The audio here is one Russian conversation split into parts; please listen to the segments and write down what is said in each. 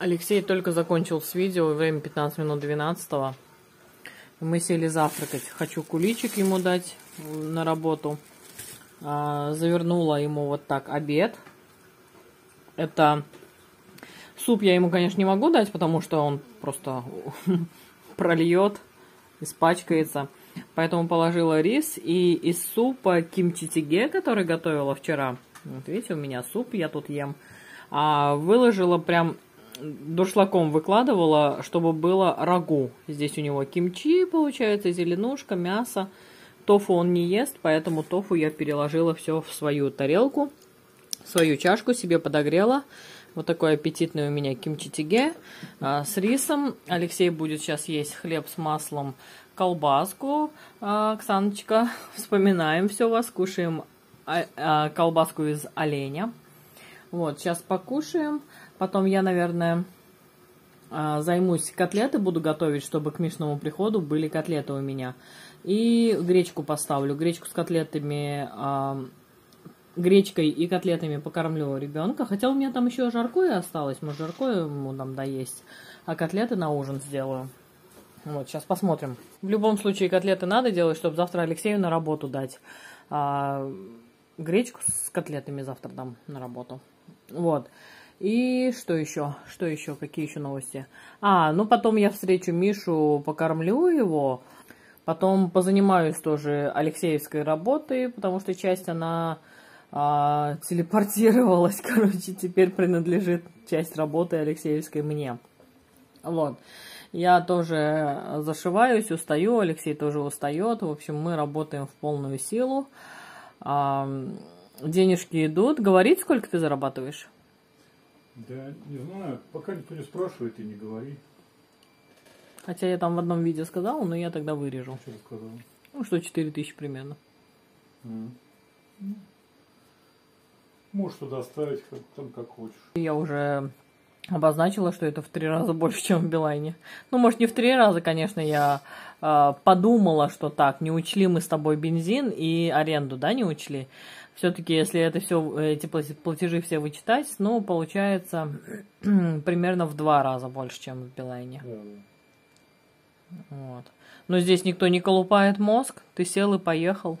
Алексей только закончил с видео, время 15 минут 12 -го. Мы сели завтракать. Хочу куличик ему дать на работу. А, завернула ему вот так обед. Это суп я ему, конечно, не могу дать, потому что он просто прольет, испачкается. Поэтому положила рис и из супа кимчи-тиге, который готовила вчера. Вот видите, у меня суп, я тут ем. А выложила прям дуршлаком выкладывала, чтобы было рагу. Здесь у него кимчи, получается, зеленушка, мясо. Тофу он не ест, поэтому тофу я переложила все в свою тарелку, в свою чашку себе подогрела. Вот такой аппетитный у меня кимчи-тиге а, с рисом. Алексей будет сейчас есть хлеб с маслом, колбаску. А, Оксаночка, вспоминаем все вас, кушаем а, а, колбаску из оленя. Вот, сейчас покушаем. Потом я, наверное, а, займусь котлеты, буду готовить, чтобы к Мишному приходу были котлеты у меня. И гречку поставлю. Гречку с котлетами, а, гречкой и котлетами покормлю ребенка. Хотя у меня там еще жаркое осталось. Может, жаркое ему там доесть. А котлеты на ужин сделаю. Вот, сейчас посмотрим. В любом случае, котлеты надо делать, чтобы завтра Алексею на работу дать. А, гречку с котлетами завтра дам на работу. Вот. И что еще? Что еще? Какие еще новости? А, ну потом я встречу Мишу, покормлю его. Потом позанимаюсь тоже Алексеевской работой, потому что часть она а, телепортировалась, короче, теперь принадлежит часть работы Алексеевской мне. Вот. Я тоже зашиваюсь, устаю, Алексей тоже устает. В общем, мы работаем в полную силу. А, денежки идут. Говорить, сколько ты зарабатываешь? Да, не знаю. Пока никто не спрашивает, и не говори. Хотя я там в одном видео сказала, но я тогда вырежу. Что ты сказал? Ну, что 4 тысячи примерно. М. Можешь туда оставить, как, там как хочешь. Я уже обозначила, что это в три раза больше, чем в Билайне. Ну, может, не в три раза, конечно, я э, подумала, что так, не учли мы с тобой бензин и аренду, да, не учли. Все-таки, если это все, эти платежи все вычитать, ну, получается примерно в два раза больше, чем в Билайне. Да. Вот. Но здесь никто не колупает мозг, ты сел и поехал.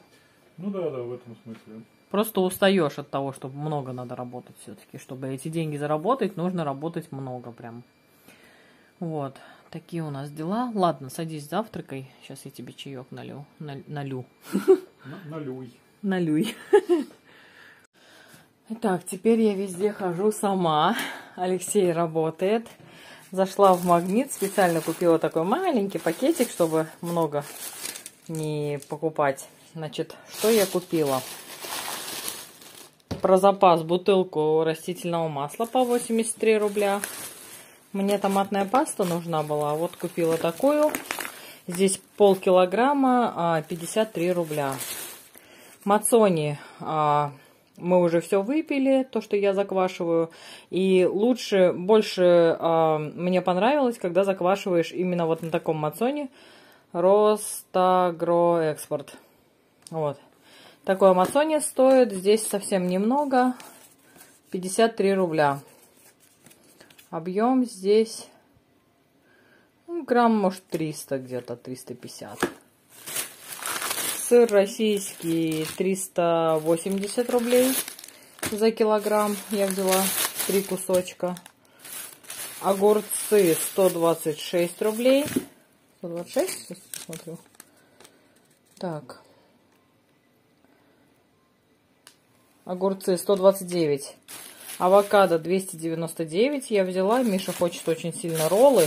Ну да, да, в этом смысле. Просто устаешь от того, что много надо работать все-таки. Чтобы эти деньги заработать, нужно работать много прям. Вот. Такие у нас дела. Ладно, садись завтракай. Сейчас я тебе чаек налю. Налю. На- налюй. Налюй. Итак, теперь я везде хожу сама. Алексей работает. Зашла в магнит, специально купила такой маленький пакетик, чтобы много не покупать. Значит, что я купила? Про запас бутылку растительного масла по 83 рубля. Мне томатная паста нужна была, вот купила такую. Здесь полкилограмма, а, 53 рубля. Мацони а, мы уже все выпили, то, что я заквашиваю. И лучше, больше а, мне понравилось, когда заквашиваешь именно вот на таком мацоне. Ростагроэкспорт. Вот. Такое мацоне стоит. Здесь совсем немного. 53 рубля. Объем здесь ну, грамм, может, 300 где-то, 350. Сыр российский 380 рублей за килограмм. Я взяла три кусочка. Огурцы 126 рублей. 126? Сейчас посмотрю. Так. Огурцы 129. Авокадо 299 я взяла. Миша хочет очень сильно роллы,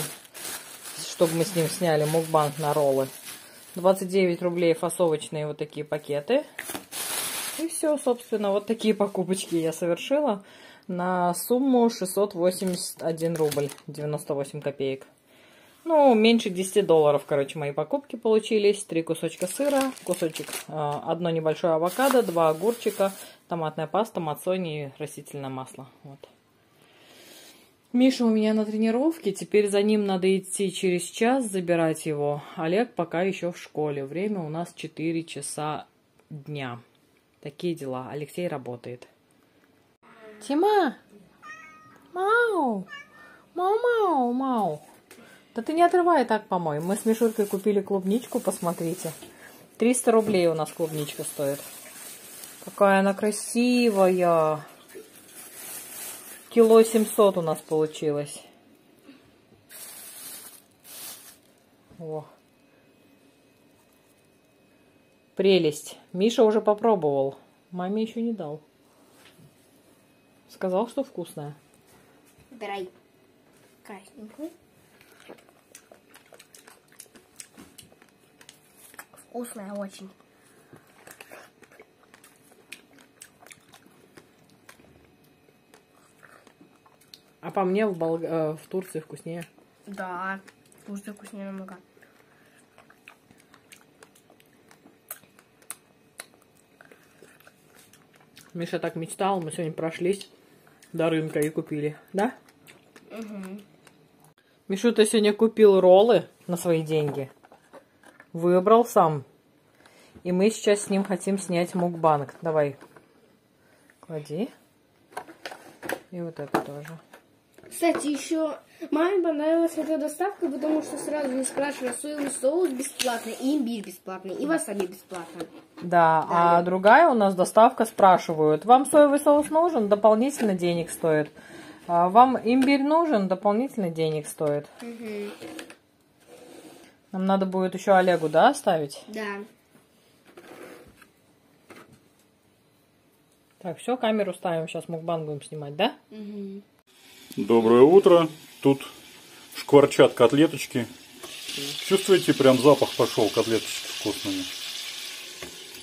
чтобы мы с ним сняли мукбанк на роллы. 29 рублей фасовочные вот такие пакеты. И все, собственно, вот такие покупочки я совершила на сумму 681 рубль 98 копеек. Ну, меньше 10 долларов, короче, мои покупки получились. Три кусочка сыра, кусочек, а, одно небольшое авокадо, два огурчика, томатная паста, мацони и растительное масло. Вот. Миша у меня на тренировке, теперь за ним надо идти через час, забирать его. Олег пока еще в школе. Время у нас 4 часа дня. Такие дела. Алексей работает. Тима! Мау! Мау-мау, мау. Да ты не отрывай так, помой. Мы с Мишуркой купили клубничку, посмотрите. 300 рублей у нас клубничка стоит. Какая она красивая. Кило 700 у нас получилось. О. Прелесть. Миша уже попробовал. Маме еще не дал. Сказал, что вкусная. Выбирай. Красненькую. Вкусная очень. А по мне в, Болг- э, в Турции вкуснее. Да, вкуснее, вкуснее намного. Миша так мечтал, мы сегодня прошлись до рынка и купили, да? Угу. Мишу, ты сегодня купил роллы на свои деньги. Выбрал сам. И мы сейчас с ним хотим снять мукбанг. Давай. Клади. И вот это тоже. Кстати, еще маме понравилась эта доставка, потому что сразу не спрашивая, соевый соус бесплатный, и имбирь бесплатный, и васаби бесплатно. Да, а другая у нас доставка спрашивают. Вам соевый соус нужен? Дополнительно денег стоит. А вам имбирь нужен? Дополнительно денег стоит. Угу. Нам надо будет еще Олегу, да, оставить? Да. Так, все, камеру ставим, сейчас мукбанг будем снимать, да? Угу. Доброе утро. Тут шкварчат котлеточки. Чувствуете, прям запах пошел котлеточки вкусными.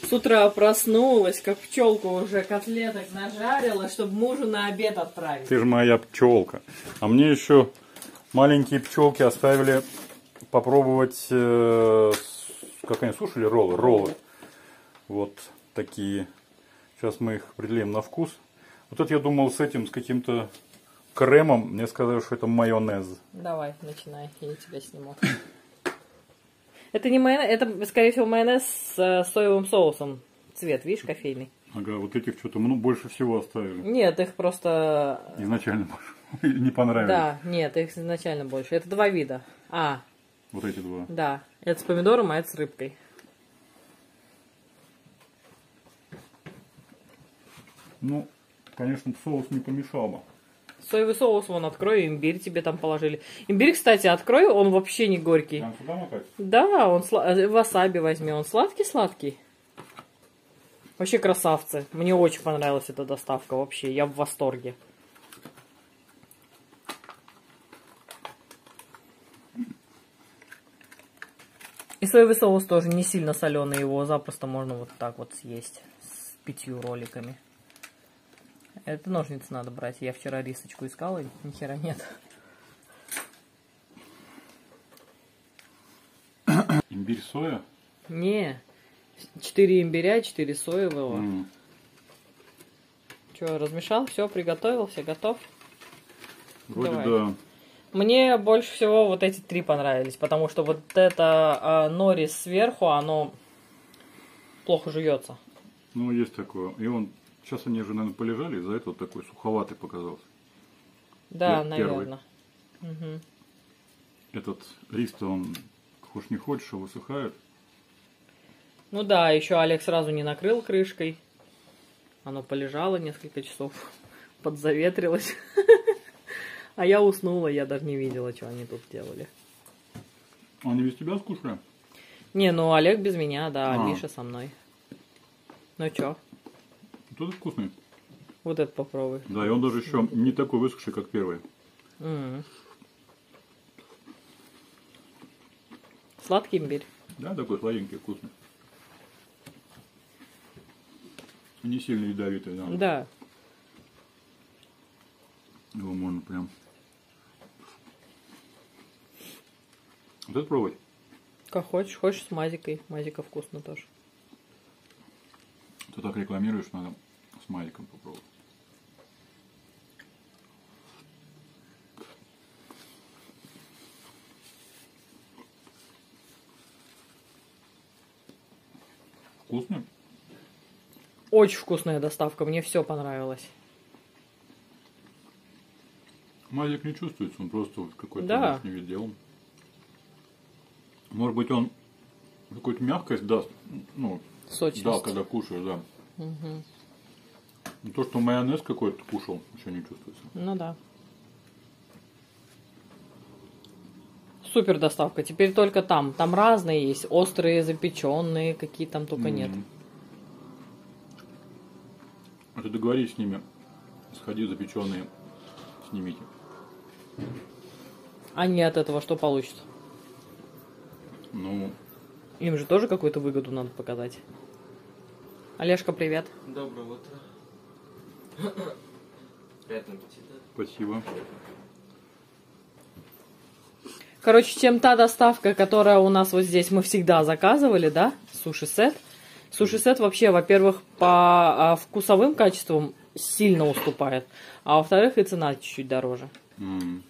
С утра проснулась, как пчелка уже котлеток нажарила, чтобы мужу на обед отправить. Ты же моя пчелка. А мне еще маленькие пчелки оставили попробовать, э, как они слушали, роллы. Роллы. Вот такие. Сейчас мы их определим на вкус. Вот это я думал с этим, с каким-то кремом. Мне сказали, что это майонез. Давай, начинай, я тебя сниму. Это не майонез, это, скорее всего, майонез с э, соевым соусом. Цвет, видишь, кофейный. Ага, вот этих что-то ну, больше всего оставили. Нет, их просто... Изначально не понравились. Да, нет, их изначально больше. Это два вида. А, Вот эти два. да, это с помидором, а это с рыбкой. Ну, конечно, соус не помешал бы. Соевый соус вон открой, имбирь тебе там положили. Имбирь, кстати, открой, он вообще не горький. Да, он сла... э, васаби возьми, он сладкий-сладкий. Вообще красавцы. Мне очень понравилась эта доставка вообще, я в восторге. И соевый соус тоже не сильно соленый, его запросто можно вот так вот съесть с пятью роликами. Это ножницы надо брать. Я вчера рисочку искала, и ни хера нет. Имбирь, соя? Не, четыре имбиря, четыре соевого. М. Че, размешал, все, приготовился, готов? Вроде Давай. да. Мне больше всего вот эти три понравились, потому что вот это а, нори сверху, оно плохо жуется. Ну, есть такое. И он, сейчас они же, наверное, полежали, из-за этого такой суховатый показался. Да, Пер- первый. наверное. Мгм. Этот рис-то он, хочешь не хочешь, а высыхает. Ну да, еще Олег сразу не накрыл крышкой. Оно полежало несколько часов, подзаветрилось. А я уснула, я даже не видела, что они тут делали. Они без тебя скушали? Не, ну Олег без меня, да, А. Миша со мной. Ну чё, Это вкусный. вот это попробуй. Да, и он даже еще не такой высохший, как первый. Сладкий имбирь. Да, такой сладенький, вкусный. Не сильно ядовитый, да. Да. Его можно прям... Вот это пробовать. Как хочешь, хочешь с мазикой. Мазика вкусно тоже. Ты так рекламируешь, надо с Маликом попробовать. Вкусно? Очень вкусная доставка, мне все понравилось. Мазик не чувствуется, он просто какой-то Да. внешний вид делал. Может быть, он какую-то мягкость даст, ну, Сочность. да, когда кушаешь, да. То, что майонез какой-то кушал, еще не чувствуется. Ну да. Супер доставка. Теперь только там. Там разные есть. Острые, запеченные, какие там только нет. М. А ты договорись с ними, сходи запеченные, снимите. Они от этого что получат? Ну, Им же тоже какую-то выгоду надо показать. Олежка, привет. Доброе утро. Приятного аппетита. спасибо. Короче, чем та доставка, которая у нас вот здесь мы всегда заказывали, да, суши-сет. Суши-сет вообще, во-первых, по а, вкусовым качествам сильно уступает, а во-вторых, и цена чуть-чуть дороже. М.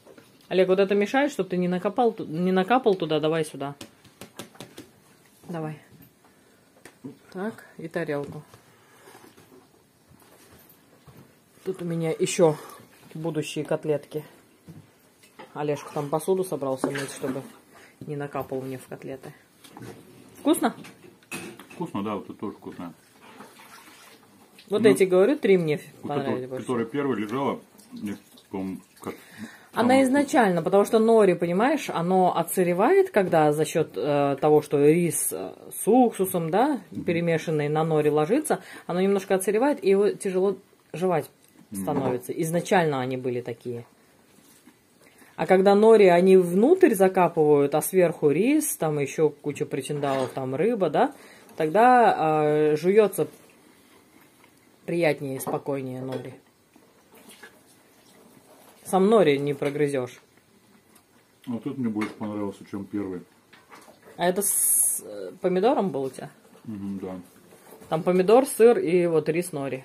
Олег, вот это мешает, чтобы ты не накопал, не накапал туда, давай сюда. Давай. Так, и тарелку. Тут у меня еще будущие котлетки. Олежка там посуду собрался мыть, чтобы не накапал мне в котлеты. Вкусно? Вкусно, да, вот это тоже вкусно. Вот Ну, эти, говорю, три мне Вот понравились эта, больше. которая первая лежала, мне, как... Она там- изначально, потому что нори, понимаешь, оно отсыревает, когда за счет э, того, что рис э, с уксусом, да, перемешанный на нори ложится, оно немножко отсыревает, и его тяжело жевать становится. Изначально они были такие. А когда нори они внутрь закапывают, а сверху рис, там еще куча причиндалов, там рыба, да, тогда э, жуется приятнее и спокойнее нори. Сам нори не прогрызешь. Вот тут мне больше понравился, чем первый. А это с э, помидором был у тебя? Мгм, да. Там помидор, сыр и вот рис нори.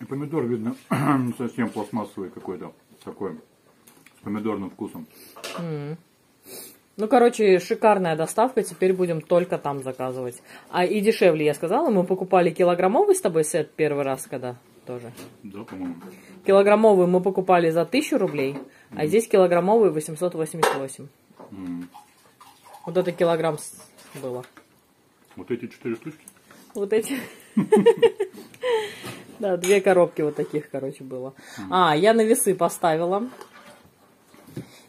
И помидор, видно, совсем пластмассовый какой-то, такой, с помидорным вкусом. Ну, короче, шикарная доставка, теперь будем только там заказывать. А и дешевле, я сказала, мы покупали килограммовый с тобой сет первый раз, когда тоже. Да, по-моему. Килограммовый мы покупали за 1000 рублей, а здесь килограммовый 888. М. Вот это килограмм было. Вот эти четыре штучки. Вот эти. Да, две коробки вот таких, короче, было. А, я на весы поставила.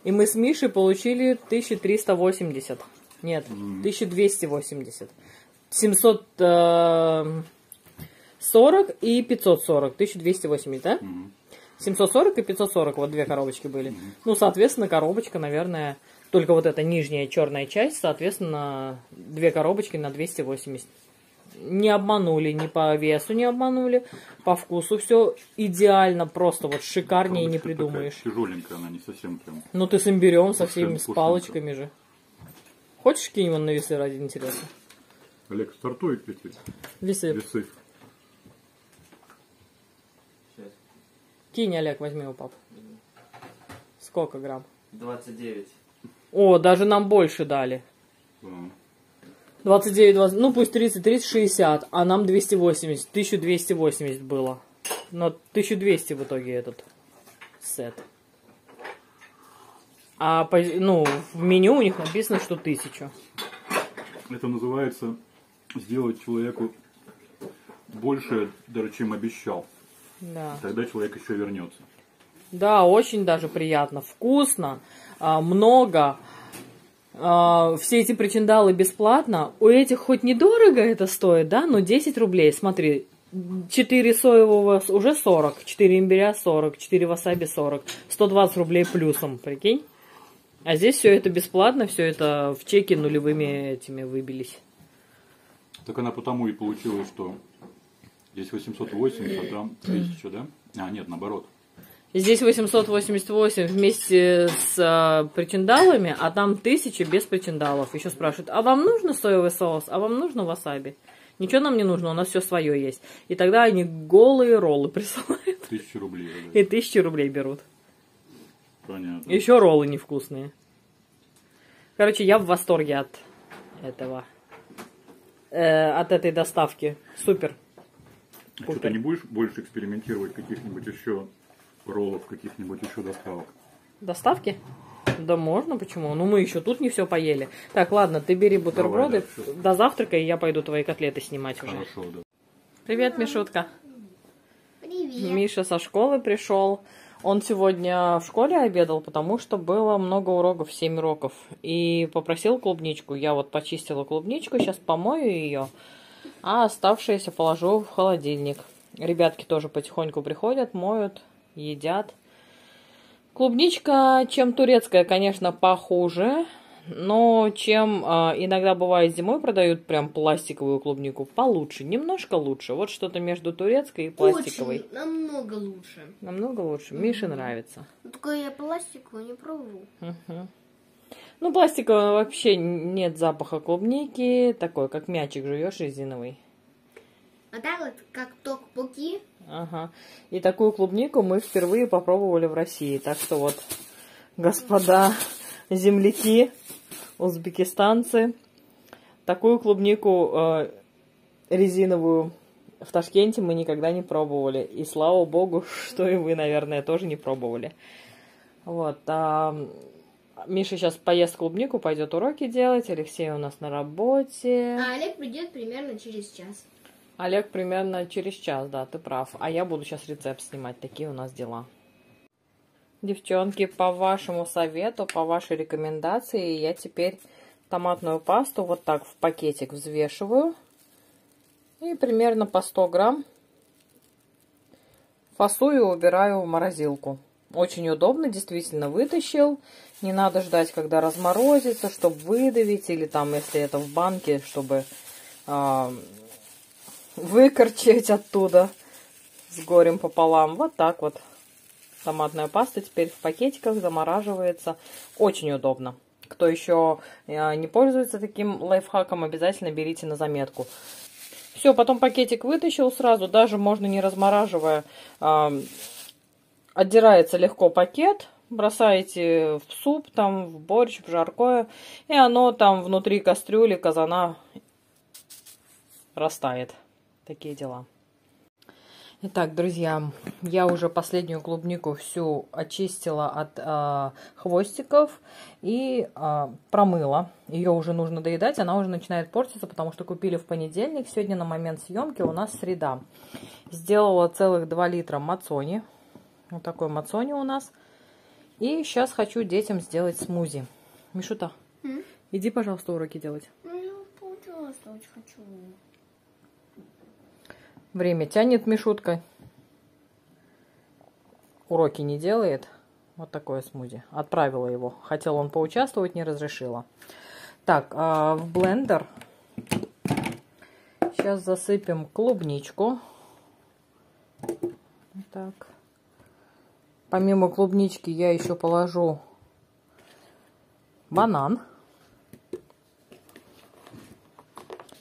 И мы с Мишей получили 1380. Нет, 1280. 740 и 540. 1280, да? 740 и 540, вот две коробочки были. Ну, соответственно, коробочка, наверное, только вот эта нижняя черная часть, соответственно, две коробочки на 280. Не обманули, ни по весу не обманули, по вкусу все идеально, просто вот шикарнее не придумаешь. Тяжеленькая она, не совсем прям. Ну ты с имбирем, со всеми, с палочками же. Хочешь кинь его на весы ради интереса? Олег, стартуй эти Весы. весы. Сейчас. Кинь, Олег, возьми у пап. Сколько грамм? 29. О, даже нам больше дали. Да. 29, 20, ну пусть 30, 30, 60, а нам 280, 1280 было. Но 1200 в итоге этот сет. А по- ну, в меню у них написано, что 1000. Это называется сделать человеку больше, даже чем обещал. Да. Тогда человек еще вернется. Да, очень даже приятно, вкусно, а, много. А, Все эти причиндалы бесплатно. У этих хоть недорого это стоит, да, но 10 рублей, смотри, 4 соевого уже 40, 4 имбиря 40, 4 васаби 40, 120 рублей плюсом, прикинь. А здесь все это бесплатно, все это в чеке нулевыми этими выбились. Так она потому и получилась, что здесь 880, а там 1000, да? А, нет, наоборот. Здесь 888 вместе с а, причиндалами, а там 1000 без причиндалов. Еще спрашивают, а вам нужно соевый соус, а вам нужно васаби? Ничего нам не нужно, у нас все свое есть. И тогда они голые роллы присылают. 1000 рублей. да. И тысячи рублей берут. Понятно. Еще роллы невкусные. Короче, я в восторге от этого. Э, от этой доставки. Супер. А что, ты не будешь больше экспериментировать каких-нибудь еще роллов каких-нибудь еще доставок. Доставки? Да можно, почему? Ну, мы еще тут не все поели. Так, ладно, ты бери бутерброды Давай, да, до завтрака, и я пойду твои котлеты снимать уже. Хорошо, да. Привет, Мишутка. Привет. Миша со школы пришел. Он сегодня в школе обедал, потому что было много уроков, 7 уроков. И попросил клубничку. Я вот почистила клубничку, сейчас помою ее, а оставшееся положу в холодильник. Ребятки тоже потихоньку приходят, моют, едят. Клубничка, чем турецкая, конечно, похуже. Но чем а, иногда бывает зимой продают прям пластиковую клубнику, получше, немножко лучше. Вот что-то между турецкой и пластиковой. Очень, намного лучше. Намного лучше. Мише нравится. Только я пластиковую не пробовал. Мгм. Ну, пластикового вообще нет запаха клубники. Такой, как мячик жуешь резиновый. А так вот, как ток-поки, Ага. И такую клубнику мы впервые попробовали в России. Так что вот, господа земляки, узбекистанцы, такую клубнику э, резиновую в Ташкенте мы никогда не пробовали. И слава богу, что и вы, наверное, тоже не пробовали. Вот. а, Миша сейчас поест клубнику, пойдет уроки делать. Алексей у нас на работе. а Олег придет примерно через час. Олег примерно через час, да, ты прав. А я буду сейчас рецепт снимать. Такие у нас дела. Девчонки, по вашему совету, по вашей рекомендации, я теперь томатную пасту вот так в пакетик взвешиваю. И примерно по 100 грамм фасую и убираю в морозилку. Очень удобно, действительно, вытащил. Не надо ждать, когда разморозится, чтобы выдавить. Или там, если это в банке, чтобы а, выкорчевать оттуда с горем пополам. Вот так вот. Томатная паста теперь в пакетиках замораживается. Очень удобно. Кто еще э, не пользуется таким лайфхаком, обязательно берите на заметку. Все, потом пакетик вытащил сразу, даже можно не размораживая. Отдирается легко пакет, бросаете в суп, там, в борщ, в жаркое, и оно там внутри кастрюли, казана растает. Такие дела. Итак, друзья, я уже последнюю клубнику всю очистила от э, хвостиков и э, промыла. Ее уже нужно доедать, она уже начинает портиться, потому что купили в понедельник. Сегодня на момент съемки у нас среда. Сделала целых 2 литра мацони. Вот такой мацони у нас. И сейчас хочу детям сделать смузи. Мишута, М? иди, пожалуйста, уроки делать. Ну, я хочу. Время тянет Мишутка. Уроки не делает. Вот такое смузи. Отправила его. Хотел он поучаствовать, не разрешила. Так, а в блендер сейчас засыпем клубничку. Так. Помимо клубнички я еще положу банан,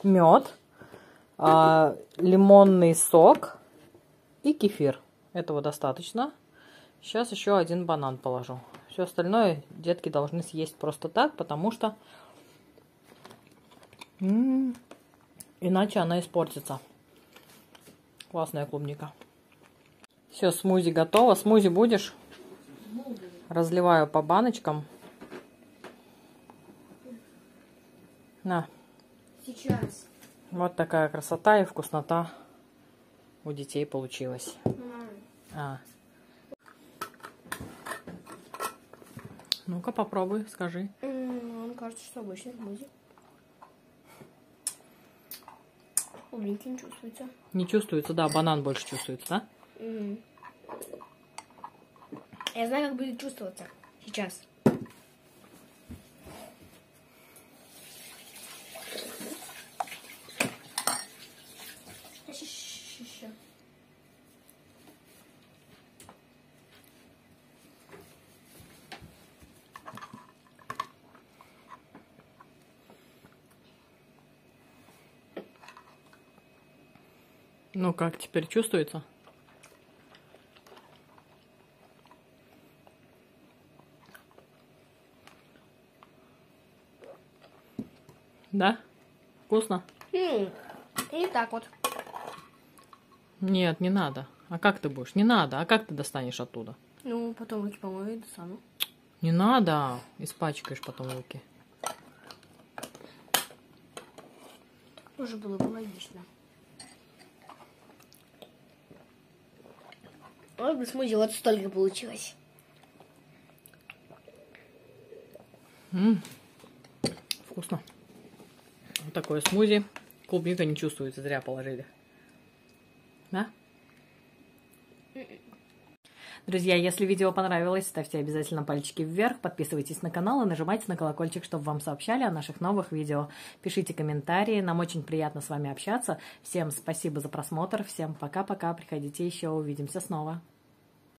мед, а, лимонный сок и кефир. Этого достаточно. Сейчас еще один банан положу. Все остальное детки должны съесть просто так, потому что иначе она испортится. Классная клубника. Все, смузи готово. Смузи будешь? Разливаю по баночкам. На. Сейчас. Вот такая красота и вкуснота у детей получилась. А. Ну-ка попробуй, скажи. Мне кажется, что обычный смузи. Клубники не чувствуется. Не чувствуется, да, банан больше чувствуется, да? Я знаю, как будет чувствоваться. Сейчас. Ну как теперь чувствуется? Да? Вкусно? И так вот. Нет, не надо. А как ты будешь? Не надо. А как ты достанешь оттуда? Ну, потом руки помою и достану. Не надо. Испачкаешь потом руки. Уже было бы логично. Ой, бы смузи, вот столько получилось. Вкусно. Вот такое смузи. Клубника не чувствуется, зря положили. Да? Друзья, если видео понравилось, ставьте обязательно пальчики вверх, подписывайтесь на канал и нажимайте на колокольчик, чтобы вам сообщали о наших новых видео. Пишите комментарии, нам очень приятно с вами общаться. Всем спасибо за просмотр, всем пока-пока, приходите еще, увидимся снова.